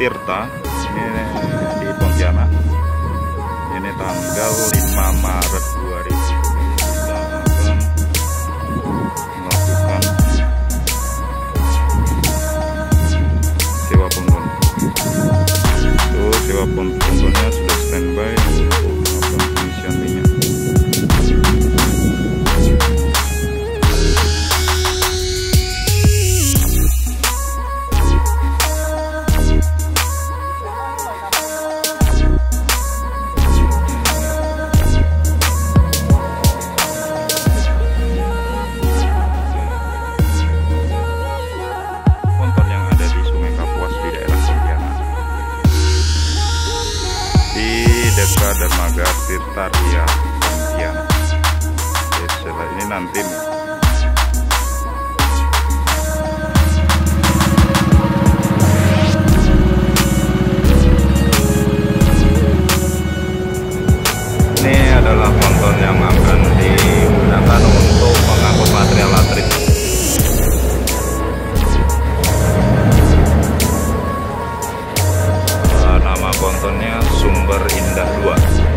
Tirta. Eh, Dermaga Dermaga Tirtaria Pantian. Jadi ya. setelah ini nanti nih. sponsornya Sumber Indah 2